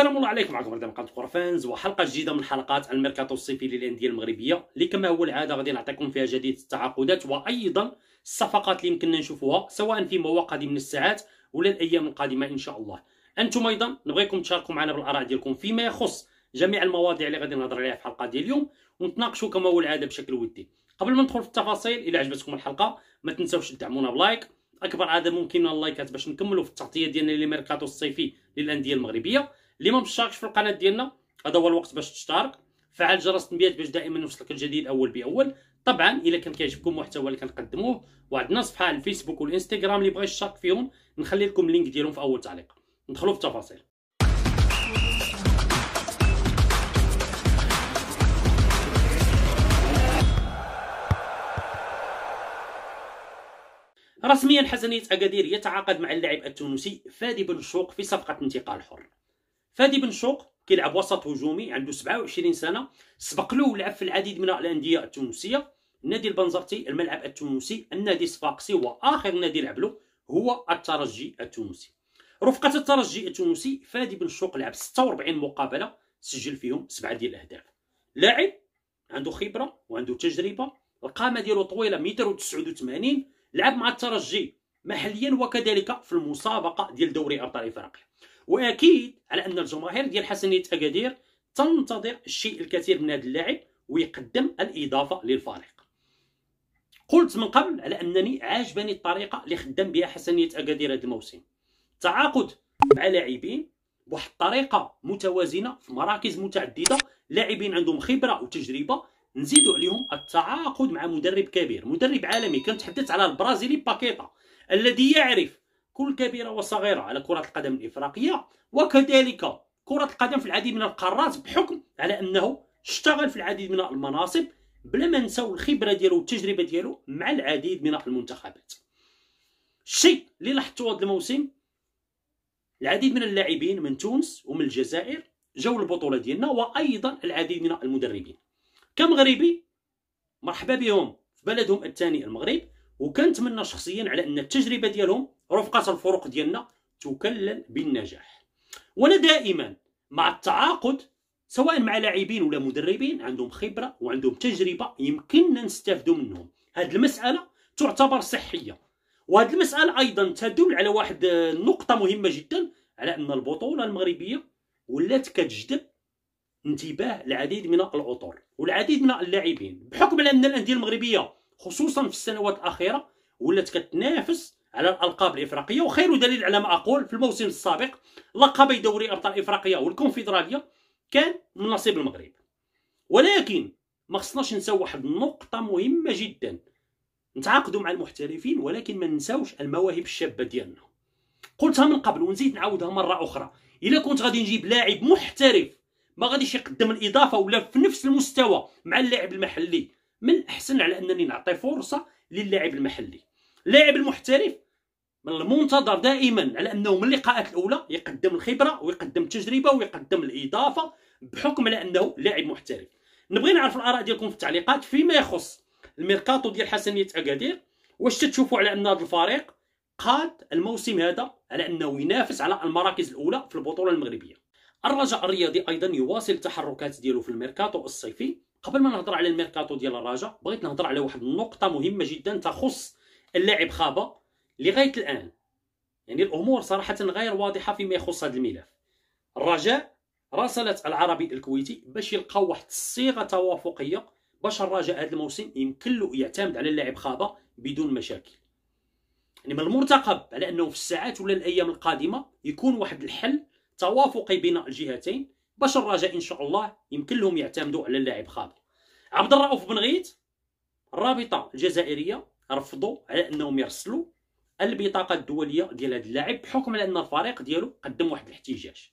السلام الله عليكم معكم رضا قناة كرة فانز وحلقة جديدة من حلقات الميركاتو الصيفي للأندية المغربية. اللي كما هو العاده غادي نعطيكم فيها جديد التعاقدات وأيضا الصفقات اللي يمكننا نشوفوها سواء في مواقع من الساعات ولا الأيام القادمة إن شاء الله. أنتم أيضا نبغيكم تشاركوا معنا بالآراء ديالكم فيما يخص جميع المواضيع اللي غادي نهضر عليها في الحلقة ديال اليوم ونتناقشوا كما هو العاده بشكل ودي. قبل ما ندخل في التفاصيل إلى عجبتكم الحلقة ما تنساوش تدعمونا ب like. أكبر عدد ممكن من ال likes باش نكملوا في التغطية ديالنا للميركاتو الصيفي للأندية المغربية. اللي ما مشتركش في القناة ديالنا هذا هو الوقت باش تشترك. فعل جرس التنبيهات باش دائما يوصلك الجديد أول بأول. طبعا إلا كان كيعجبكم المحتوى اللي كنقدموه وعندنا صفحه على الفيسبوك والإنستغرام اللي بغى يشترك فيهم نخلي لكم اللينك ديالهم في أول تعليق. ندخلوا في التفاصيل. رسميا حسنية أكادير يتعاقد مع اللاعب التونسي فادي بن شوق في صفقة انتقال حر. فادي بن شوق كيلعب وسط هجومي عنده 27 سنة. سبق له لعب في العديد من الأندية التونسية. النادي البنزرتي الملعب التونسي النادي الصفاقسي وآخر نادي لعب له هو الترجي التونسي. رفقة الترجي التونسي فادي بن شوق لعب 46 مقابلة سجل فيهم سبعة ديال الأهداف. لاعب عنده خبرة وعنده تجربة القامة ديالو طويلة متر و89 لعب مع الترجي محليا وكذلك في المسابقة ديال دوري أبطال إفريقيا. وأكيد على أن الجماهير ديال حسنيه اكادير تنتظر الشيء الكثير من هذا اللاعب ويقدم الإضافة للفريق. قلت من قبل على أنني عاجبني الطريقة اللي خدام بها حسنيه اكادير هذا الموسم. تعاقد مع لاعبين بواحد الطريقة متوازنة في مراكز متعددة لاعبين عندهم خبرة وتجربة نزيدوا عليهم التعاقد مع مدرب كبير مدرب عالمي كنتحدث على البرازيلي باكيتا الذي يعرف كل كبيرة وصغيرة على كرة القدم الإفريقية. وكذلك كرة القدم في العديد من القارات بحكم على أنه اشتغل في العديد من المناصب بلا ما نساو الخبرة ديالو والتجربة ديالو مع العديد من المنتخبات. الشيء اللي لاحظته هذا الموسم العديد من اللاعبين من تونس ومن الجزائر جاوا البطولة ديالنا وأيضا العديد من المدربين. كمغربي مرحبا بهم في بلدهم الثاني المغرب وكنتمنى شخصيا على أن التجربة ديالهم رفقة الفرق ديالنا تكلل بالنجاح. وأنا دائما مع التعاقد سواء مع لاعبين ولا مدربين عندهم خبرة وعندهم تجربة يمكننا نستافدوا منهم. هذه المسألة تعتبر صحية. وهذه المسألة أيضا تدل على واحد النقطه مهمة جدا على أن البطولة المغربية ولات كتجذب انتباه العديد من الاطر والعديد من اللاعبين. بحكم أن الأندية المغربية خصوصا في السنوات الأخيرة ولات كتنافس على الألقاب الإفريقية وخير دليل على ما أقول في الموسم السابق لقبي دوري أبطال إفريقيا والكونفدراليه كان من نصيب المغرب. ولكن ما خصناش نساو واحد النقطة مهمة جدا. نتعاقدوا مع المحترفين ولكن ما نساوش المواهب الشابة ديالنا. قلتها من قبل ونزيد نعاودها مرة أخرى. إلا كنت غادي نجيب لاعب محترف ما غاديش يقدم الإضافة ولا في نفس المستوى مع اللاعب المحلي. من الأحسن على أنني نعطي فرصة للاعب المحلي. اللاعب المحترف من المنتظر دائما على أنه من اللقاءات الأولى يقدم الخبرة ويقدم التجربه ويقدم الإضافة بحكم على أنه لاعب محترف. نبغي نعرف الآراء ديالكم في التعليقات فيما يخص الميركاتو ديال حسنيه أكادير واش تتشوفوا على أن هذا الفريق قاد الموسم هذا على أنه ينافس على المراكز الأولى في البطولة المغربية. الرجاء الرياضي أيضا يواصل التحركات ديالو في الميركاتو الصيفي. قبل ما نهضر على الميركاتو ديال الرجاء بغيت نهضر على واحد النقطه مهمة جدا تخص اللاعب خابا لغاية الآن. يعني الأمور صراحة غير واضحة فيما يخص هذا الملف. الرجاء راسلت العربي الكويتي باش يلقاو واحد الصيغة توافقية باش الرجاء هذا الموسم يمكن له يعتمد على اللاعب خابا بدون مشاكل. يعني من المرتقب على أنه في الساعات ولا الأيام القادمة يكون واحد الحل توافقي بين الجهتين باش الرجاء إن شاء الله يمكن لهم يعتمدوا على اللاعب خابر عبد الرؤوف بن غيث الرابطه الجزائرية رفضوا على انهم يرسلوا البطاقة الدولية ديال هذا اللاعب بحكم على ان الفريق ديالو قدم واحد الاحتجاج.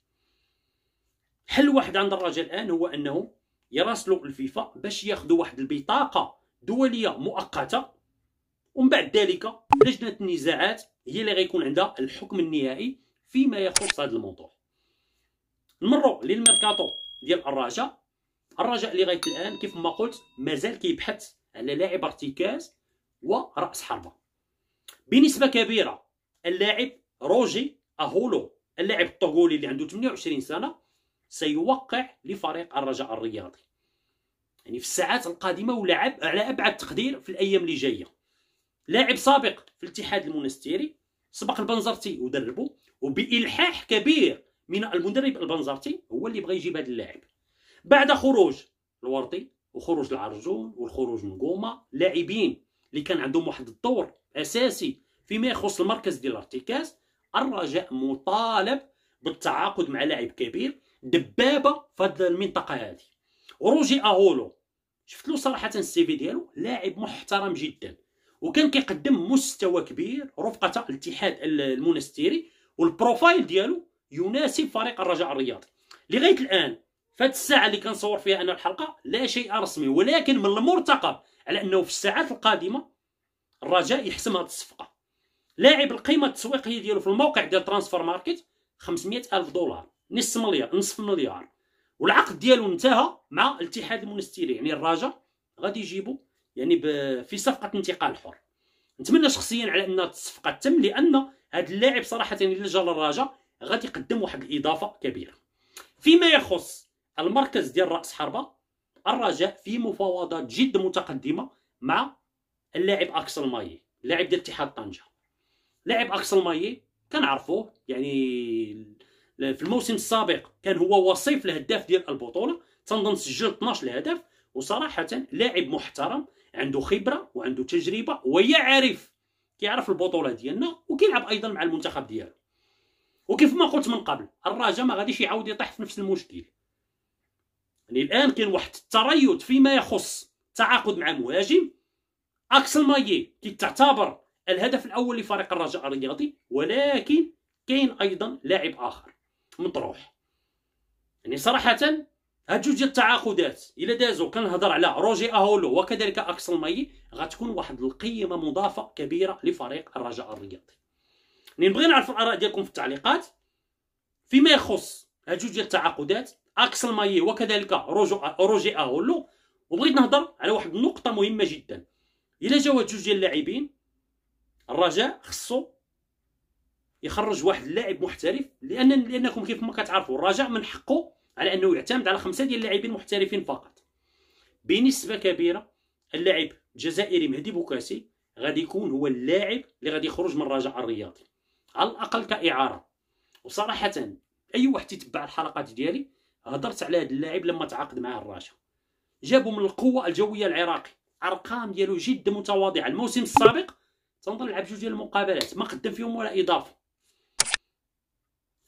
حل واحد عند الرجاء الآن هو انهم يراسلوا الفيفا باش ياخذوا واحد البطاقة دولية مؤقتة ومن بعد ذلك لجنة النزاعات هي اللي غيكون عندها الحكم النهائي فيما يخص هذا الموضوع. نمروا للميركاتو ديال الرجاء الرجاء اللي غايه الآن كيف ما قلت مازال كيبحث على لاعب ارتكاز ورأس حربة. بنسبة كبيرة اللاعب روجي أهولو اللاعب الطوغولي اللي عنده 28 سنة سيوقع لفريق الرجاء الرياضي. يعني في الساعات القادمة ولعب على أبعد تقدير في الأيام اللي جاية. لاعب سابق في الاتحاد المونستيري سبق البنزرتي ودربه وبإلحاح كبير من المدرب البنزرتي هو اللي بغى يجيب هذا اللاعب. بعد خروج الورطي وخروج العرجون والخروج من قوما لاعبين اللي كان عندهم واحد الدور أساسي فيما يخص المركز ديال الارتكاز الرجاء مطالب بالتعاقد مع لاعب كبير دبابة في هذه المنطقة هذه. وروجي أهولو شفت له صراحة ال CV ديالو؟ لاعب محترم جدا. وكان كيقدم مستوى كبير رفقة الاتحاد المونستيري والبروفايل ديالو يناسب فريق الرجاء الرياضي. لغاية الآن فهاد الساعة اللي كنصور فيها أنا الحلقة لا شيء رسمي ولكن من المرتقب على أنه في الساعات القادمة الرجاء يحسم هذه الصفقة. لاعب القيمة التسويقية ديالو في الموقع ديال ترانسفير ماركت 500 ألف دولار نصف مليار نصف مليار. والعقد ديالو انتهى مع الاتحاد المونستيري يعني الرجاء غادي يجيبو يعني في صفقة انتقال حر. نتمنى شخصيا على أن الصفقة تتم لأن هذا اللاعب صراحة إلا جا للرجاء غادي يقدم واحد الإضافة كبيرة. فيما يخص المركز ديال رأس حربة الرجاء في مفاوضات جد متقدمة مع اللاعب أكسل مايي اللاعب ديال اتحاد طنجة. لاعب أكسل مايي كنعرفوه يعني في الموسم السابق كان هو وصيف الهداف ديال البطولة تنظن سجل 12 هدف وصراحة لاعب محترم عنده خبرة وعنده تجربة ويعرف كيعرف البطولة ديالنا وكيلعب أيضا مع المنتخب ديالو. وكيف ما قلت من قبل الرجاء ما غاديش يعاود يطيح في نفس المشكل. يعني الآن كاين واحد التريث فيما يخص التعاقد مع مهاجم. أكسل مايي كيتعتبر الهدف الأول لفريق الرجاء الرياضي ولكن كاين أيضا لاعب آخر مطروح. يعني صراحة هاد جوج ديال التعاقدات إلا دازو كنهضر على روجي أهولو وكذلك أكسل مايي غتكون واحد القيمة مضافة كبيرة لفريق الرجاء الرياضي يعني نبغي نعرف الآراء ديالكم في التعليقات. فيما يخص هاد جوج ديال التعاقدات أكسل مايي وكذلك روجي أهولو. وبغيت نهضر على واحد النقطة مهمة جدا. إلا جاو جوج ديال اللاعبين الرجاء خصو يخرج واحد اللاعب محترف لأن لأنكم كيف ما كتعرفوا الرجاء من حقه على أنه يعتمد على خمسة ديال اللاعبين محترفين فقط. بنسبة كبيرة اللاعب الجزائري مهدي بوكاسي غادي يكون هو اللاعب اللي غادي يخرج من الرجاء الرياضي. على الأقل كإعارة. وصراحه أي واحد تتبع الحلقات ديالي هضرت على هذا اللاعب لما تعاقد مع الرجاء جابوا من القوة الجوية العراقي. أرقام ديالو جد متواضعة. الموسم السابق تنظن لعب جوج ديال المقابلات. ما قدم فيهم ولا إضافة.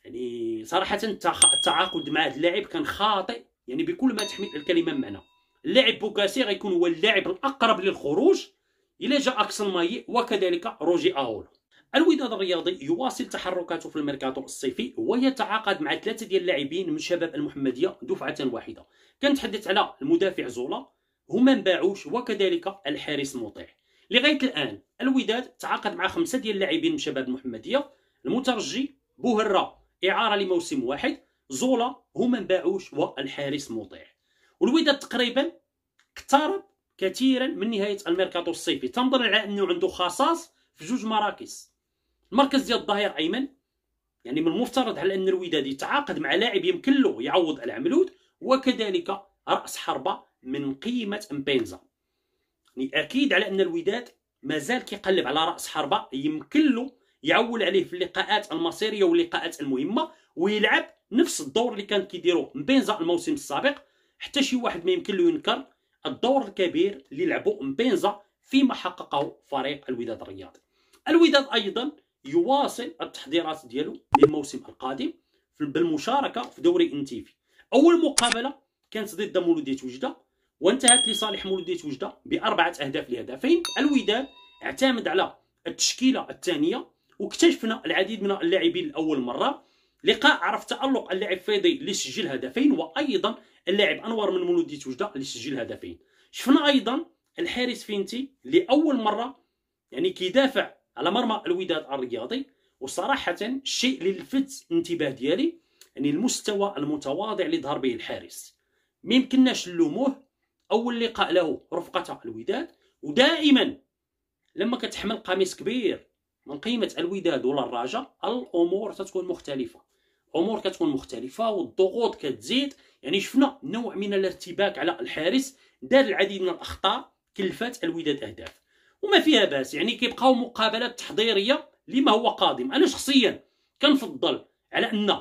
يعني صراحة التعاقد مع هذا اللاعب كان خاطئ. يعني بكل ما تحمل الكلمة معنى. اللاعب بوكاسي غيكون هو اللاعب الأقرب للخروج. إلى جاء اكسل ماي وكذلك روجي أهولو الوداد الرياضي يواصل تحركاته في الميركاتو الصيفي ويتعاقد مع ثلاثة ديال اللاعبين من شباب المحمدية دفعة واحدة. كنتحدث على المدافع زولا هما باعوش وكذلك الحارس مطيع. لغاية الآن الوداد تعاقد مع خمسة ديال اللاعبين من شباب المحمدية. المترجي بوهرة إعارة لموسم واحد. زولا هما باعوش والحارس مطيع. والوداد تقريبا اقترب كثيرا من نهاية الميركاتو الصيفي. تنظر على أنه عنده خصاص في جوج مراكز. المركز ديال الظهير أيمن يعني من المفترض على أن الوداد يتعاقد مع لاعب يمكن له يعوض العملود وكذلك رأس حربة من قيمة مبينزا. يعني أكيد على أن الوداد مازال كيقلب على رأس حربة يمكن له يعول عليه في اللقاءات المصيرية واللقاءات المهمة ويلعب نفس الدور اللي كان كيديرو مبينزا الموسم السابق حتى شي واحد ما يمكن له ينكر الدور الكبير اللي لعبه مبينزا فيما حققه فريق الوداد الرياضي. الوداد أيضا يواصل التحضيرات ديالو للموسم القادم بالمشاركة في دوري انتيفي أول مقابلة كانت ضد مولودية وجدة وانتهت لصالح مولودية وجدة بأربعة أهداف لهدفين. الوداد اعتمد على التشكيلة الثانية واكتشفنا العديد من اللاعبين لأول مرة. لقاء عرف تألق اللاعب فيضي اللي سجل هدفين وأيضا اللاعب أنور من مولودية وجدة اللي سجل هدفين. شفنا أيضا الحارس فينتي لأول مرة يعني كيدافع على مرمى الوداد الرياضي وصراحه الشيء اللي لفت الانتباه ديالي يعني المستوى المتواضع اللي ظهر به الحارس. ما يمكنناش نلوموه أول لقاء له رفقة الوداد ودائما لما كتحمل قميص كبير من قيمة الوداد ولا الرجاء الأمور تتكون مختلفة. الأمور كتكون مختلفة والضغوط كتزيد. يعني شفنا نوع من الارتباك على الحارس دار العديد من الأخطاء كلفات الوداد أهداف. وما فيها باس. يعني كيبقاو مقابلات تحضيرية لما هو قادم. أنا شخصيا كنفضل على أن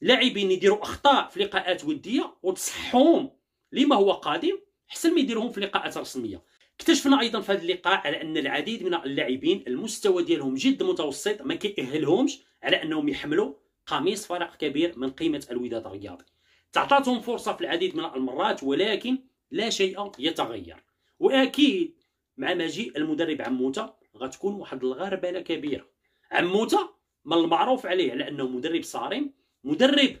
لاعبين يديروا أخطاء في لقاءات ودية وتصحهم لما هو قادم أحسن ما يديروهم في لقاءات رسمية. اكتشفنا أيضا في هذا اللقاء على أن العديد من اللاعبين المستوى ديالهم جد متوسط ما كيأهلهمش على أنهم يحملوا قميص فرق كبير من قيمة الوداد الرياضي. تعطاتهم فرصة في العديد من المرات ولكن لا شيء يتغير. وأكيد مع مجيء المدرب عموتة. غتكون واحد الغربلة كبيرة. عموتة من المعروف عليه على أنه مدرب صارم. مدرب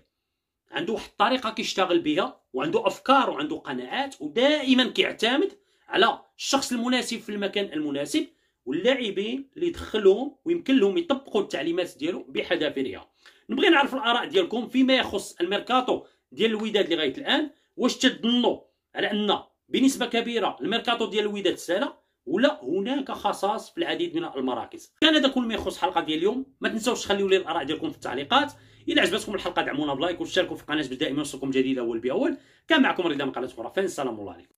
عنده واحد الطريقة كيشتغل بها وعنده أفكار وعنده قناعات ودائما كيعتمد على الشخص المناسب في المكان المناسب واللاعبين اللي يدخلهم ويمكن لهم يطبقوا التعليمات ديالو بحذافيرها. نبغي نعرف الآراء ديالكم فيما يخص الميركاتو ديال الوداد لغاية الآن. واش تظنوا على أن بنسبة كبيرة الميركاتو ديال الوداد سهله ولا هناك خصاص في العديد من المراكز. كان هذا كل ما يخص الحلقة ديال اليوم. ما تنساوش تخليوا لي الآراء ديالكم في التعليقات. إلى عجبتكم الحلقة دعمونا ب like واشتركوا في القناة باش دائما يوصلكم جديد اول باول كان معكم رضا من قناة خرافين السلام عليكم.